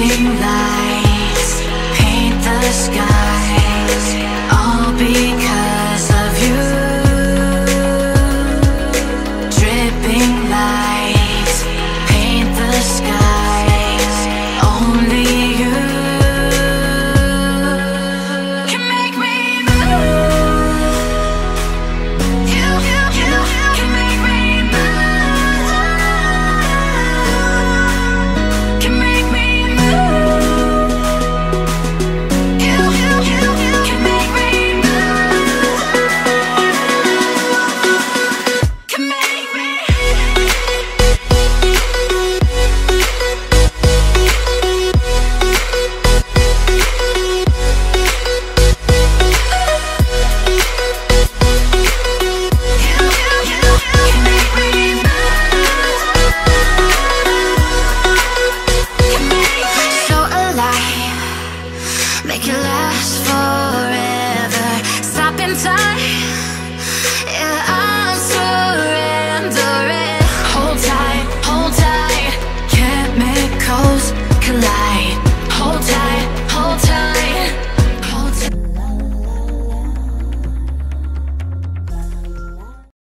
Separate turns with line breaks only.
Moving lights paint the skies, all because of you. Dripping lights. Can last forever. Stop in time.